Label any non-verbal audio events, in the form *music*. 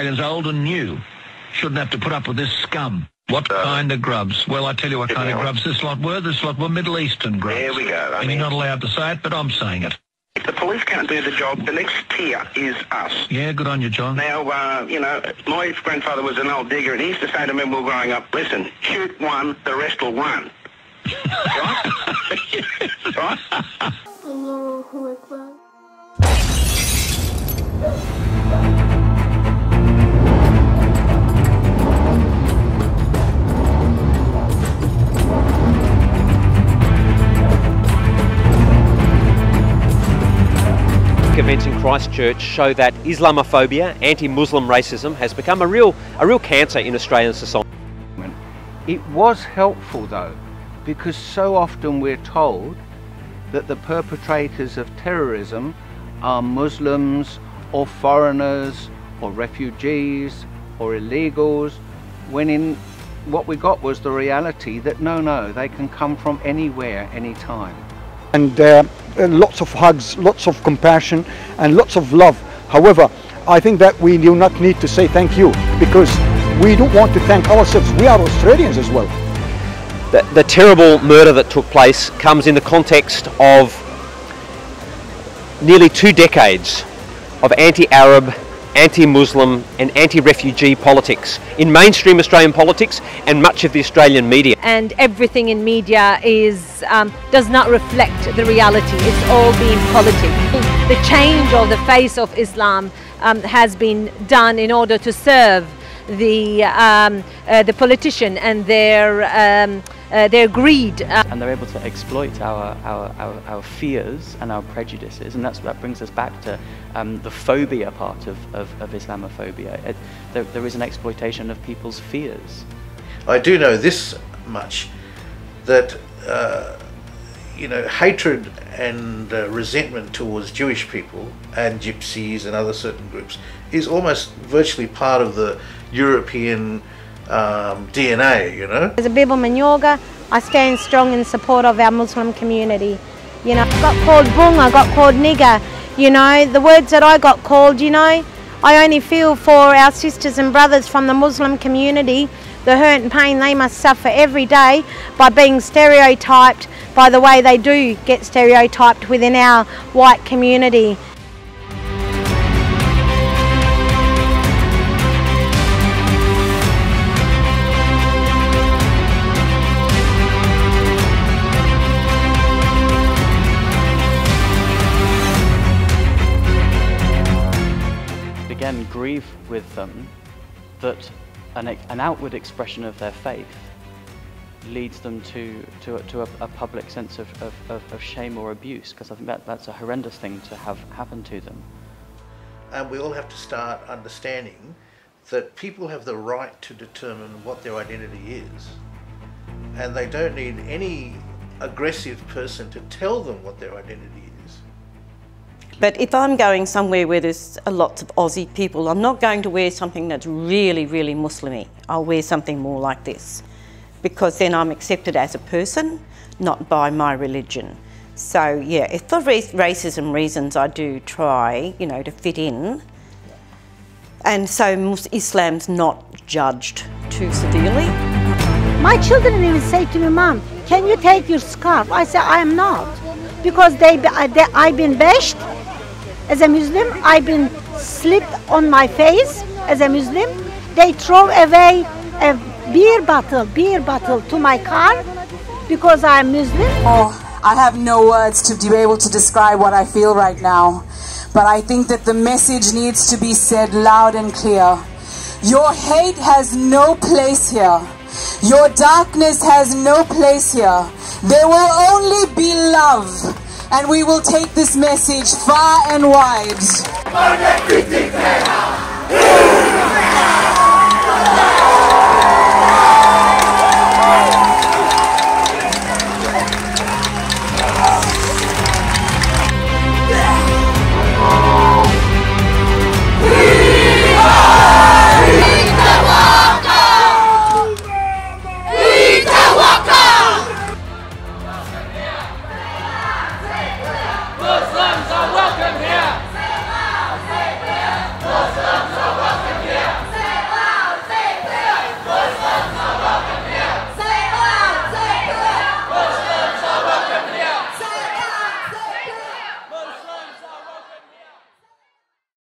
Australians old and new shouldn't have to put up with this scum. What uh, kind of grubs? Well, I tell you what kind of grubs this lot were. This lot were Middle Eastern grubs. There we go. I and mean, you're not allowed to say it, but I'm saying it. If the police can't do the job, the next tier is us. Yeah, good on you, John. Now, uh, you know, my grandfather was an old digger, and he used to say to me when we were growing up, listen, shoot one, the rest will run. *laughs* right? *laughs* right? Events in Christchurch show that Islamophobia, anti-Muslim racism has become a real, a real cancer in Australian society. It was helpful though, because so often we're told that the perpetrators of terrorism are Muslims or foreigners or refugees or illegals, when in what we got was the reality that no, no, they can come from anywhere, anytime. And uh, Uh, lots of hugs, lots of compassion and lots of love. However, I think that we do not need to say thank you because we don't want to thank ourselves. We are Australians as well. The, the terrible murder that took place comes in the context of nearly two decades of anti-Arab anti-Muslim and anti-refugee politics in mainstream Australian politics and much of the Australian media. And everything in media is um, does not reflect the reality. It's all being politics. The change of the face of Islam um, has been done in order to serve the um, uh, the politician and their um, uh, their greed. And they're able to exploit our, our, our, our, fears and our prejudices, and that's, that brings us back to um, the phobia part of, of, of Islamophobia. It, there, there is an exploitation of people's fears. I do know this much, that uh, you know, hatred and uh, resentment towards Jewish people and gypsies and other certain groups is almost virtually part of the European um, DNA, you know. As a Bible Manyoga, I stand strong in support of our Muslim community. You know, I got called bung, I got called nigger, you know, the words that I got called, you know, I only feel for our sisters and brothers from the Muslim community, the hurt and pain they must suffer every day by being stereotyped by the way they do get stereotyped within our white community. again grieve with them that an, an outward expression of their faith leads them to, to, to a, a public sense of, of, of, shame or abuse, because I think that, that's a horrendous thing to have happen to them. And we all have to start understanding that people have the right to determine what their identity is. And they don't need any aggressive person to tell them what their identity is. but if I'm going somewhere where there's a lot of Aussie people, I'm not going to wear something that's really, really Muslimy. I'll wear something more like this because then I'm accepted as a person, not by my religion. So yeah, if for racism reasons I do try, you know, to fit in. And so Islam's not judged too severely. My children even say to me, Mom, can you take your scarf? I say, I am not. Because they, they I've been bashed as a Muslim, I've been slipped on my face as a Muslim. They throw away a beer bottle, beer bottle to my car because I'm Muslim. Oh, I have no words to be able to describe what I feel right now. But I think that the message needs to be said loud and clear. Your hate has no place here. Your darkness has no place here. There will only be love and we will take this message far and wide.